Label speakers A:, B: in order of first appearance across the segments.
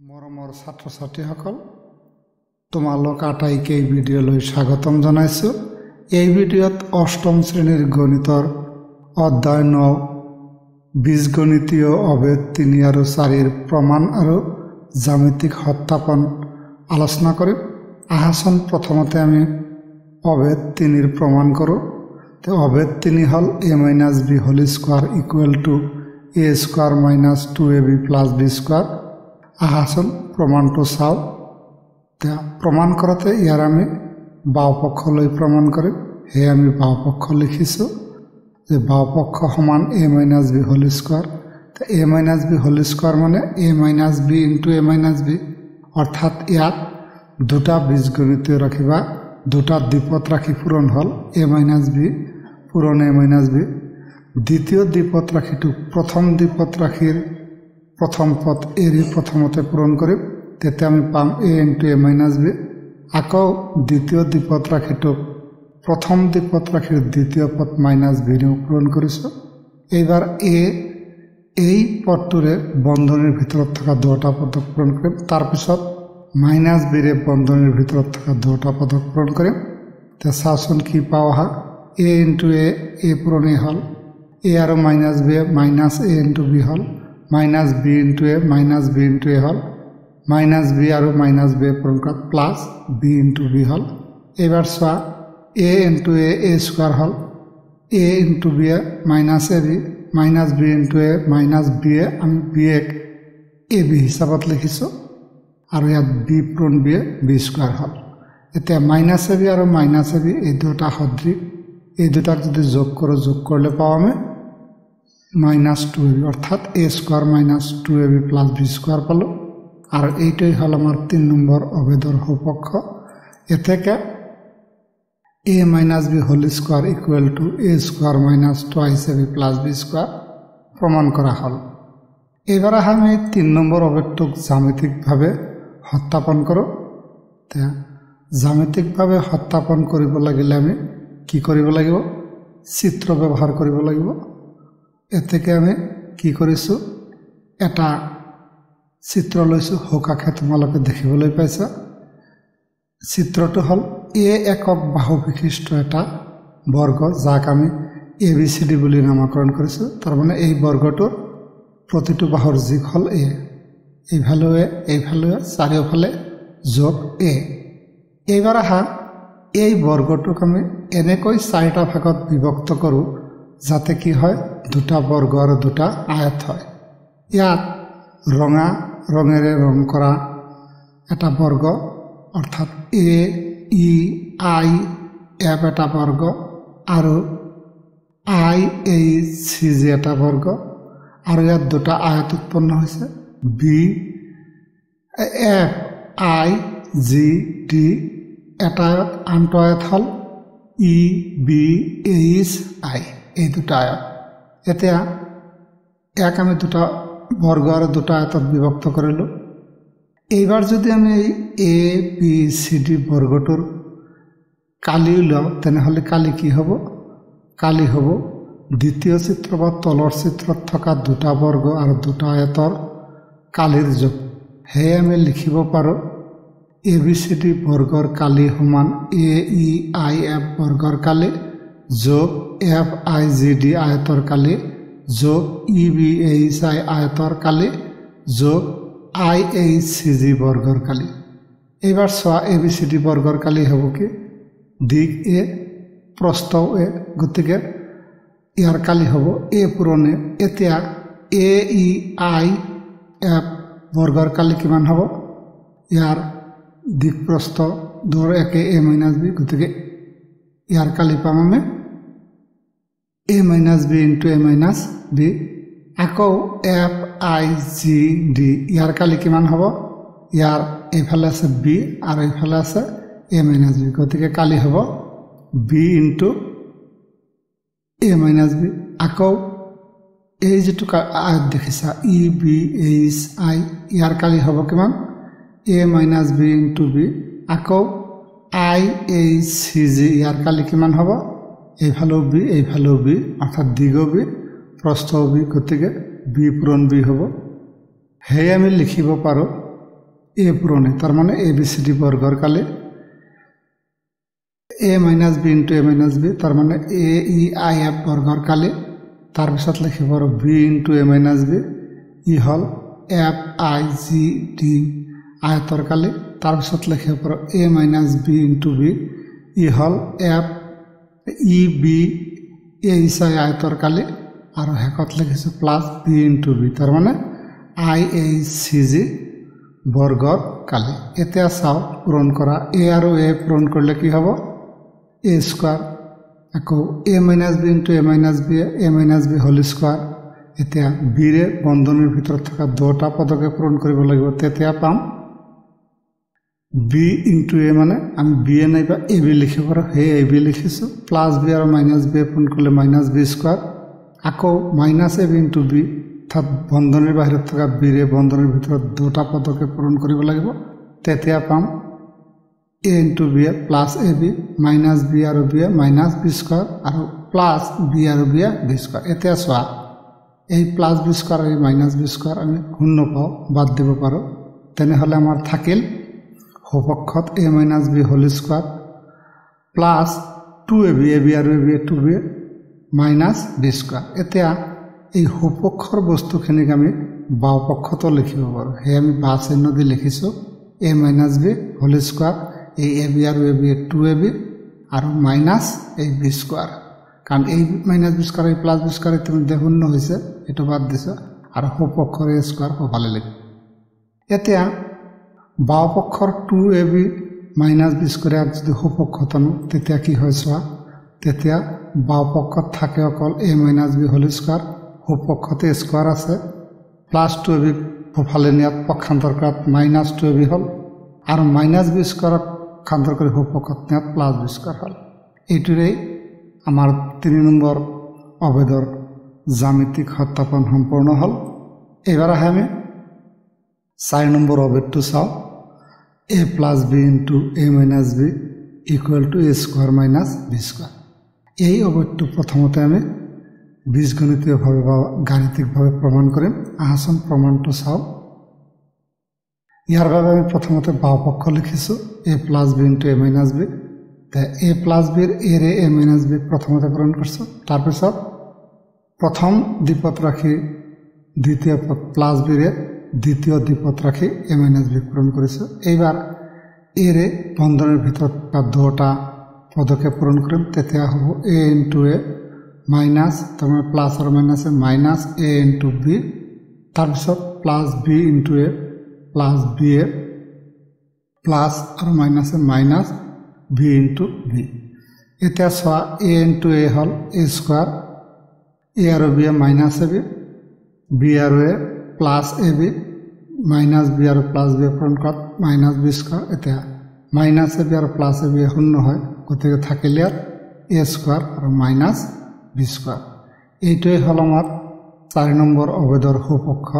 A: মৰমৰ ছাত্ৰ ছাত্ৰীসকল তোমালোক আটাইকে এই ভিডিঅ'লৈ স্বাগতম জনাইছোঁ। এই ভিডিঅ'ত অষ্টম শ্ৰেণীৰ গণিতৰ অধ্যায় বীজগণিতীয় অভেদ তিনি আৰু চাৰিৰ প্ৰমাণ আৰু জ্যামিতিক সত্যাপন আলোচনা কৰিম। আহাচোন প্ৰথমতে আমি অভেদ তিনিৰ প্ৰমাণ কৰোঁ। তো অভেদ তিনি হ'ল A minus B whole square equal to A square minus two A B plus B square. আহাচোন প্ৰমাণটো চাওঁ। এতিয়া প্ৰমাণ কৰোঁতে ইয়াৰ আমি বাওপক্ষলৈ প্ৰমাণ কৰিম। সেয়ে আমি বাওপক্ষ লিখিছোঁ যে বাওপক্ষ সমান A minus B whole square A minus B whole square মানে A minus B into A minus B. অৰ্থাৎ ইয়াত দুটা বীজগণিতীয় ৰাশি বা দুটা দ্বীপত ৰাশি পূৰণ হ'ল এ মাইনাছ বি পূৰণ এ মাইনাছ বি। দ্বিতীয় দ্বীপত ৰাশিটোক প্ৰথম দ্বীপত ৰাশিৰ প্ৰথম পদ এৰি প্ৰথমতে পূৰণ কৰিম তেতিয়া আমি পাম A into A minus B আকৌ দ্বিতীয় দ্বীপত ৰাশিটোক প্ৰথম দ্বীপত ৰাশিৰ দ্বিতীয় পদ মাইনাছ বিৰেও পূৰণ কৰিছোঁ। এইবাৰ এ এই পদটোৰে বন্ধনীৰ ভিতৰত থকা দুটা পদক পূৰণ কৰিম। তাৰপিছত মাইনাছ বিৰে বন্ধনীৰ ভিতৰত থকা দুটা পদক পূৰণ কৰিম। এতিয়া চাওচোন কি পাওঁ অহা এ ইনটু এ এ পূৰণেই হ'ল। এ আৰু মাইনাছ বিয়ে মাইনাছ এ ইনটু বি হ'ল। Minus B into A minus B into A হ'ল মাইনাছ বি আৰু মাইনাছ বি পূৰণ কৰা প্লাছ বি ইনটু বি হ'ল এইবাৰ চোৱা এ ইনটু এ এ স্কোৱাৰ হ'ল A into B A minus A B minus B into A minus B A আমি B এক এ বি হিচাপত লিখিছোঁ আৰু ইয়াত বি পূৰণ বি এ বি স্কোৱাৰ হ'ল এতিয়া মাইনাছ এ বি আৰু মাইনাছ এ বি এই দুটা সদৃশ এই দুটাক যদি যোগ কৰোঁ যোগ কৰিলে পাওঁ আমি মাইনাস টু এ বি অর্থাৎ A square minus two A B plus B square পেল। আর এইটাই হল আমার তিন নম্বর অবেদর পক্ষ এ থেকে A minus B whole square equal to A square minus twice A B plus B square প্রমাণ করা হল। এবার আমি তিন নম্বর অবেদটুক জ্যামিতিকভাবে সত্যাপন কৰোঁ তে জ্যামিতিকভাৱে সত্যাপন কৰিব লাগিলে আমি কি কৰিব লাগিব? চিত্ৰ ব্যৱহাৰ কৰিব লাগিব। এতেকে আমি কি কৰিছোঁ এটা চিত্ৰ লৈছোঁ সোঁকাষে তোমালোকে দেখিবলৈ পাইছা। চিত্ৰটো হ'ল এ একক বাহু বিশিষ্ট এটা বৰ্গ যাক আমি এ বি চি ডি বুলি নামাকৰণ কৰিছোঁ। তাৰমানে এই বৰ্গটোৰ প্ৰতিটো বাহুৰ দিশ হ'ল এ। এইফালেও এ এইফালেও চাৰিওফালে যোগ এ। এইবাৰ আহা এই বৰ্গটোক আমি এনেকৈ চাৰিটা ভাগত বিভক্ত কৰোঁ যাতে কি হয়, দুটা বৰ্গ আৰু দুটা আয়ত হয়। ইয়াত ৰঙা, ৰঙেৰে ৰং কৰা এটা বৰ্গ, অৰ্থাৎ এ, ই, আই, এফ এটা বৰ্গ আৰু আই, এইচ, চি, জি এটা বৰ্গ। আৰু ইয়াত দুটা আয়ত উৎপন্ন হৈছে। B, F, I, G D এটা আনটো আয়ত হ'ল। E, B, H, I. এই দুটা আয়ত। এতিয়া ইয়াক আমি দুটা বৰ্গ আৰু দুটা আয়তত বিভক্ত কৰিলোঁ এইবাৰ যদি আমি এই এ বি চি ডি বৰ্গটোৰ কালি উলিয়াওঁ তেনেহ'লে কালি কি হ'ব? কালি হ'ব দ্বিতীয় চিত্ৰ বা তলৰ চিত্ৰত থকা দুটা বৰ্গ আৰু দুটা আয়তৰ কালিৰ যোগ। সেয়ে আমি লিখিব পাৰোঁ এ বি চি ডি বৰ্গৰ কালি সমান এ ই আই এফ বৰ্গৰ কালি। যোগ এফ আই জি ডি আয়তৰ কালি যোগ ই বি এইচ আই আয়তৰ কালি যোগ আই এইচ চি জি বৰ্গৰ কালি এইবাৰ চোৱা এ বি চি ডি বৰ্গৰ কালি হ'ব কি দিগ এ প্ৰস্থ এ গতিকে ইয়াৰ কালি হ'ব এ পূৰণে এতিয়া এ ই আই এফ বৰ্গৰ কালি কিমান হ'ব ইয়াৰ দিগ প্ৰস্থ দৌৰ একে এ মাইনাছ বি গতিকে ইয়াৰ কালি পাম আমি A minus B into A minus B আকৌ এফ আই জি ডি ইয়াৰ কালি কিমান হ'ব? ইয়াৰ এইফালে আছে বি আৰু এইফালে আছে এ মাইনাছ বি গতিকে কালি হ'ব B into A minus B আকৌ এই যিটো আয়ত দেখিছা ই বি এইচ আই ইয়াৰ কালি হ'ব কিমান? A minus B into B আকৌ আই এইচ চি জি ইয়াৰ কালি কিমান হ'ব? এইফালেও বি এইফালেও বি অৰ্থাৎ দীঘ বি প্ৰস্থ বি গতিকে বি পূৰণ বি হ'ব। সেয়ে আমি লিখিব পাৰোঁ এ পূৰণে তাৰমানে এ বি চি ডি বৰ্গৰ কালি। A minus B into A minus B তাৰমানে এ ই আই এফ বৰ্গৰ কালি। তাৰপিছত লিখিব পাৰোঁ B into A minus B ই হ'ল এফ আই জি ডি আয়তৰ কালি। তাৰপিছত লিখিব পাৰোঁ A minus B into B ই হ'ল F E B H I আয়তৰ কালি আৰু শেষত লিখিছোঁ প্লাছ বি ইনটু বি তাৰমানে আই এইচ চি জি বৰ্গৰ কালি। এতিয়া চাওক পূৰণ কৰা। এ আৰু এ পূৰণ কৰিলে কি হ'ব? A square. আকৌ A minus B into A minus B A minus B whole square. এতিয়া বিৰে বন্ধনীৰ ভিতৰত থকা দুটা পদকে পূৰণ কৰিব লাগিব। তেতিয়া পাম বি ইনটু এ মানে আমি বি এ নাইবা এ বি লিখিব পাৰোঁ। সেই এ বি লিখিছোঁ। প্লাছ বি আৰু মাইনাছ বি পূৰণ কৰিলে মাইনাছ বি স্কোৱাৰ আকৌ minus A B into B অৰ্থাৎ বন্ধনীৰ বাহিৰত থকা বিৰে বন্ধনীৰ ভিতৰত দুটা পদকে পূৰণ কৰিব লাগিব। তেতিয়া পাম A into B A plus A B minus B আৰু B A minus B square আৰু প্লাছ বি আৰু বি এ বি স্কোৱাৰ এতিয়া চোৱা এই প্লাছ বি স্কোৱাৰ আৰু মাইনাছ বি স্কোৱাৰ আমি শূন্য পাওঁ বাদ দিব পাৰোঁ। তেনেহ'লে আমাৰ থাকিল সপক্ষত A minus B whole square plus two A B A B আৰু A B two B minus B square এতিয়া এই সুপক্ষৰ বস্তুখিনিক আমি বাওপক্ষতো লিখিব পাৰোঁ। সেয়ে আমি বা চিহ্ন দি লিখিছোঁ A minus B whole square এই এ বি আৰু A B two A B আৰু মাইনাছ এই বি স্কোৱাৰ কাৰণ এই মাইনাছ বি স্কোৱাৰ এই প্লাছ বি স্কোৱাৰ ইতিমধ্যে শূন্য হৈছে এইটো বাদ দিছোঁ আৰু সুপক্ষৰ এ স্কোৱাৰ সোঁফালে লিখিম এতিয়া বাওপক্ষৰ two A B minus B square যদি সুপক্ষত আনো তেতিয়া কি হয় চোৱা? তেতিয়া বাওপক্ষত থাকে অকল A minus B whole square সুপক্ষতে square আছে। প্লাছ টু এ বি সোঁফালে নিয়াত পক্ষান্তৰ কৰাত মাইনাছ টু এ বি হ'ল। আৰু মাইনাছ বি স্কোৱাৰক পক্ষান্তৰ কৰি সুপক্ষত নিয়াত প্লাছ বি স্কোৱাৰ হ'ল। এইটোৰেই আমাৰ তিনি নম্বৰ অভেদৰ জ্যামিতিক সত্যাপন সম্পূৰ্ণ হ'ল। এইবাৰ আহে আমি চাৰি নম্বৰ অভেদটো চাওঁ। A plus B into A minus B equal to A square minus B square এই অভেদটো প্ৰথমতে আমি বীজগণিতীয়ভাৱে বা গাণিতিকভাৱে প্ৰমাণ কৰিম। আহাচোন প্ৰমাণটো চাওঁ ইয়াৰ বাবে আমি প্ৰথমতে বাওপক্ষ লিখিছোঁ। A plus B into A minus B A plus বিৰ এৰে এ মাইনাছ বি প্ৰথমতে পূৰণ কৰিছোঁ। তাৰপিছত প্ৰথম দ্বিপদ ৰাখি দ্বিতীয় পদ প্লাছ বিৰে দ্বিতীয় দ্বিপদ ৰাখি এ মাইনাছ বি পূৰণ কৰিছোঁ এইবাৰ এৰে বন্ধনীৰ ভিতৰত বা দুটা পদকে পূৰণ কৰিম, তেতিয়া হ'ব এ ইনটু এ মাইনাছ তাৰমানে প্লাছ আৰু মাইনাছে মাইনাছ এ ইনটু বি তাৰপিছত plus B into A plus B A plus আৰু মাইনাছে মাইনাছ বি ইনটু বি এতিয়া চোৱা এ ইনটু এ হ'ল এ স্কোৱাৰ এ আৰু B A minus A B B আৰু A plus A B minus B আৰু plus B পূৰণ কৰাত মাইনাছ বি স্কোৱাৰ এতিয়া মাইনাছ এ বি আৰু প্লাছ এ বি শূন্য হয় গতিকে থাকিলে ইয়াত এ স্কোৱাৰ আৰু মাইনাছ বি স্কোৱাৰ এইটোৱে হ'ল আমাৰ চাৰি নম্বৰ অবেদৰ সুপক্ষ।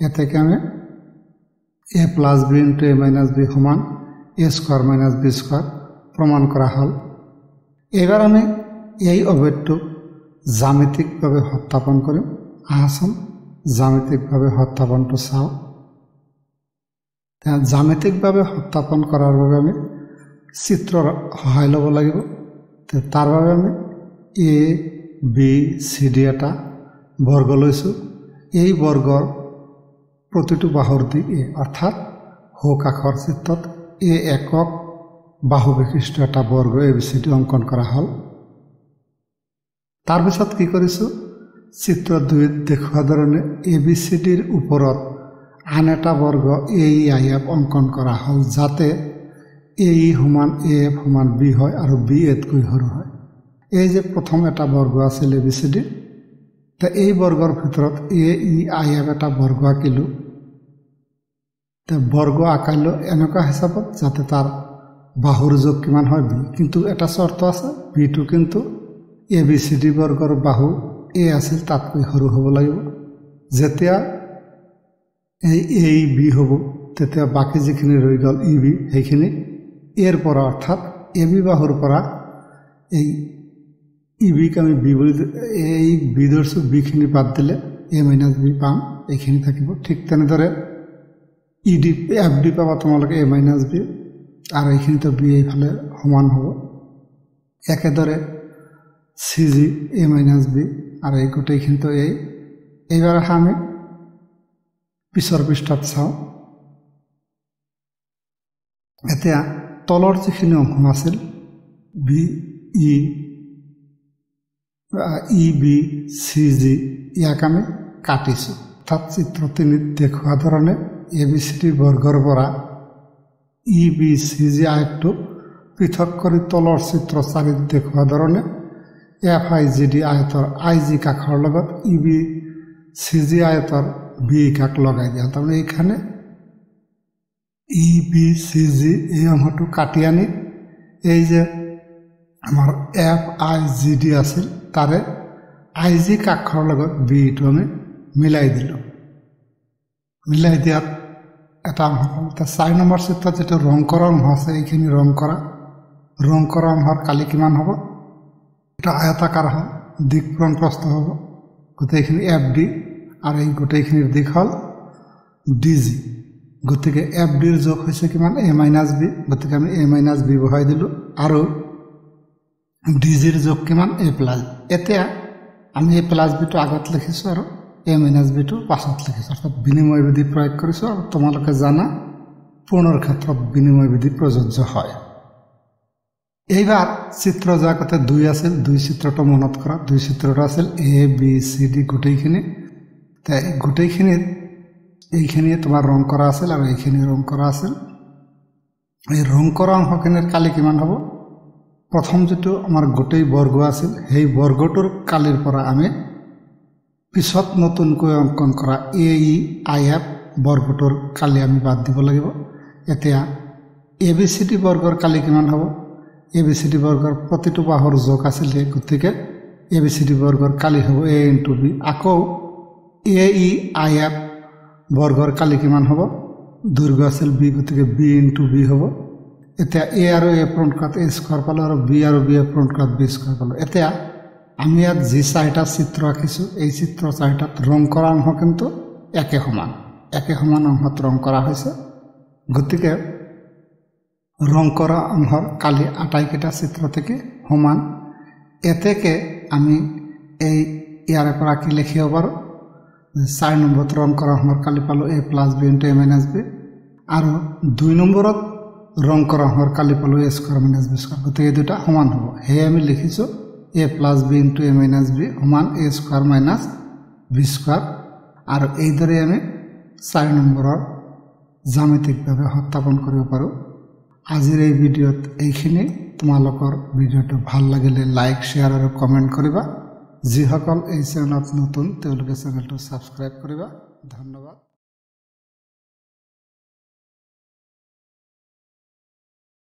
A: ইয়াতে আমি A plus B into A minus B সমান A square minus B square প্ৰমাণ কৰা হ'ল। এইবাৰ আমি এই অভেদটোক জ্যামিতিকভাৱে সত্যাপন কৰিম। আহাচোন জ্যামিতিকভাৱে সত্যাপনটো চাওঁ। জ্যামিতিকভাৱে সত্যাপন কৰাৰ বাবে আমি চিত্ৰৰ সহায় ল'ব লাগিব। তাৰ বাবে আমি এ বি চি ডি এটা বৰ্গ লৈছোঁ। এই বৰ্গৰ প্ৰতিটো বাহুৰ দি এ অৰ্থাৎ সৌ কাষৰ চিত্ৰত এ একক বাহু বিশিষ্ট এটা বৰ্গ এ বি চি ডি অংকন কৰা হ'ল। তাৰপিছত কি কৰিছোঁ? চিত্ৰ দুইত দেখুওৱা ধৰণে এ বি চি ডিৰ ওপৰত আন এটা বৰ্গ এ ই আই এফ অংকন কৰা হ'ল যাতে এ ই সমান এ এফ সমান বি হয় আৰু বি এতকৈ সৰু হয়। এই যে প্ৰথম এটা বৰ্গ আছিল এ বি চি ডি এই বৰ্গৰ ভিতৰত এ ই আই এফ এটা বৰ্গ আঁকিলোঁ। বৰ্গ আঁকাইলোঁ এনেকুৱা হিচাপত যাতে তাৰ বাহুৰ যোগ কিমান হয় বি কিন্তু এটা চৰ্ত আছে বিটো কিন্তু এ বি চি ডি বৰ্গৰ বাহু এ আছিল তাতকৈ সৰু হ'ব লাগিব। যেতিয়া এই এই বি হ'ব তেতিয়া বাকী যিখিনি ৰৈ গ'ল ই বি সেইখিনি। এৰ পৰা অৰ্থাৎ এ বি বাহুৰ পৰা এই ই বিক আমি বি বুলি এই বি ধৰিছোঁ বিখিনি বাদ দিলে এ মাইনাছ বি পাম এইখিনি থাকিব। ঠিক তেনেদৰে ই ডি এফ ডি পাবা তোমালোকে এ মাইনাছ বি আৰু এইখিনিতো বি এইফালে সমান হ'ব। একেদৰে C G A minus B আৰু এই গোটেইখিনিতো এই, এইবাৰ আমি পিছৰ পৃষ্ঠত চাওঁ। এতিয়া তলৰ যিখিনি অংশ আছিল, B, E E, B, C, G, ইয়াক আমি কাটিছোঁ। অৰ্থাৎ চিত্ৰ তিনিত দেখুওৱা ধৰণে এ, বি, চি, ডি বৰ্গৰ পৰা ই, বি, চি, জি আয়কটো পৃথক কৰি তলৰ চিত্ৰ চাৰিত দেখুওৱা ধৰণে এফ আই জি ডি আয়তৰ আই জি কাষৰ লগত ই বি চি জি আয়তৰ বি কাষ লগাই দিয়া। তাৰমানে এইখানে ই বি চি জি এই অংশটো কাটি আনি। এই যে আমাৰ এফ আই জি ডি আছিল, তাৰে আই জি কাষৰ লগত বিটো আমি মিলাই দিলোঁ। মিলাই দিয়াত এটা অংশ এতিয়া চাৰি নম্বৰ চিত্ৰত যিটো ৰং কৰা অংশ আছে, এইখিনি ৰং কৰা। ৰং কৰা অংশৰ কালি কিমান হ'ব? এটা আয়তাকাৰ হ'ল দিক পূৰণ প্ৰস্থ হ'ব গোটেইখিনি এফ ডি আৰু এই গোটেইখিনিৰ দিশ হ'ল ডি জি গতিকে এফ ডিৰ যোগ হৈছে কিমান? এ মাইনাছ বি গতিকে আমি এ মাইনাছ বি বহাই দিলোঁ। আৰু ডি জিৰ যোগ কিমান? এ প্লাছ এতিয়া আমি এ প্লাছ বিটো আগত লিখিছোঁ আৰু এ মাইনাছ বিটো পাছত লিখিছোঁ। অৰ্থাৎ বিনিময় বিধি প্ৰয়োগ কৰিছোঁ। আৰু তোমালোকে জানা পূৰ্ণৰ ক্ষেত্ৰত বিনিময় বিধি প্ৰযোজ্য হয়। এইবাৰ চিত্ৰ যে আগতে দুই আছিল দুই চিত্ৰটো মনত কৰা দুই চিত্ৰটো আছিল এ বি চি ডি গোটেইখিনি। গোটেইখিনিত এইখিনিয়ে তোমাৰ ৰং কৰা আছিল আৰু এইখিনি ৰং কৰা আছিল। এই ৰং কৰা অংশখিনিৰ কালি কিমান হ'ব? প্ৰথম যিটো আমাৰ গোটেই বৰ্গ আছিল সেই বৰ্গটোৰ কালিৰ পৰা আমি পিছত নতুনকৈ অংকন কৰা এ ই আই এফ বৰ্গটোৰ কালি আমি বাদ দিব লাগিব। এতিয়া এ বি চি ডি বৰ্গৰ কালি কিমান হ'ব? এ বি চি ডি বৰ্গৰ প্ৰতিটো বাহৰ যোগ আছিলে গতিকে এ বি চি ডি বৰ্গৰ কালি হ'ব এ ইনটু বি আকৌ এ ই আই এফ বৰ্গৰ কালি কিমান হ'ব? দৈৰ্ঘ্য আছিল বি গতিকে বি ইনটু বি হ'ব। এতিয়া এ আৰু এ পূৰণ কৰাত এ স্কোৱাৰ পালোঁ আৰু বি আৰু বি এ পূৰণ কৰাত বি স্কোৱাৰ পালোঁ। এতিয়া আমি ইয়াত যি চাৰিটা চিত্ৰ আঁকিছোঁ, এই চিত্ৰ চাৰিটাত ৰং কৰা অংশ কিন্তু একে সমান। একে সমান অংশত ৰং কৰা হৈছে। গতিকে ৰং কৰা অংশৰ কালি আটাইকেইটা চিত্ৰ থেকে সমান। এতেকে আমি এই ইয়াৰে পৰা কি লিখিব পাৰোঁ? চাৰি নম্বৰত ৰং কৰা অংশৰ কালি পালোঁ A plus B into A minus B. আৰু দুই নম্বৰত ৰং কৰা অংশৰ কালি পালোঁ A square minus B square গতিকে এই দুটা সমান হ'ব। সেয়ে আমি লিখিছোঁ, A plus B into A minus B সমান A square minus B square আৰু এইদৰে আমি চাৰি নম্বৰৰ জ্যামিতিকভাৱে সত্যাপন কৰিব পাৰোঁ। আজিৰ এই ভিডিঅ'ত এইখিনি। তোমালোকৰ ভিডিঅ'টো ভাল লাগিলে লাইক শ্বেয়াৰ আৰু কমেণ্ট কৰিবা। যিসকল এই চেনেলত নতুন তেওঁলোকে চেনেলটো ছাবস্ক্ৰাইব কৰিবা। ধন্যবাদ।